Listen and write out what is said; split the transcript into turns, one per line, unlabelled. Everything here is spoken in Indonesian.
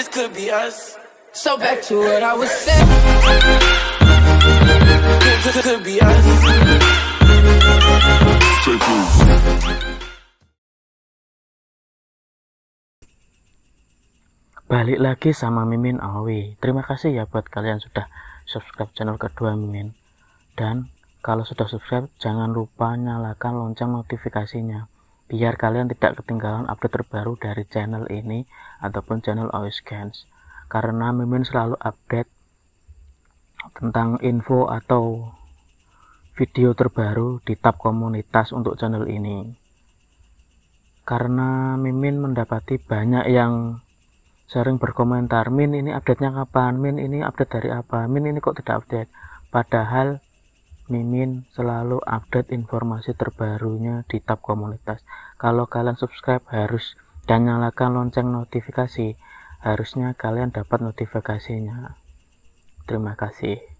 this could be us.
So back to what I was saying.
Could, could be us.
Balik lagi sama Mimin Awi. Terima kasih ya buat kalian sudah subscribe channel kedua Mimin. Dan kalau sudah subscribe, jangan lupa nyalakan lonceng notifikasinya. Biar kalian tidak ketinggalan update terbaru dari channel ini ataupun channel Always Scans. Karena Mimin selalu update tentang info atau video terbaru di tab komunitas untuk channel ini. Karena Mimin mendapati banyak yang sering berkomentar min ini update nya kapan min ini update dari apa min ini kok tidak update padahal mimin selalu update informasi terbarunya di tab komunitas. Kalau kalian subscribe harus dan nyalakan lonceng notifikasi. Harusnya kalian dapat notifikasinya. Terima kasih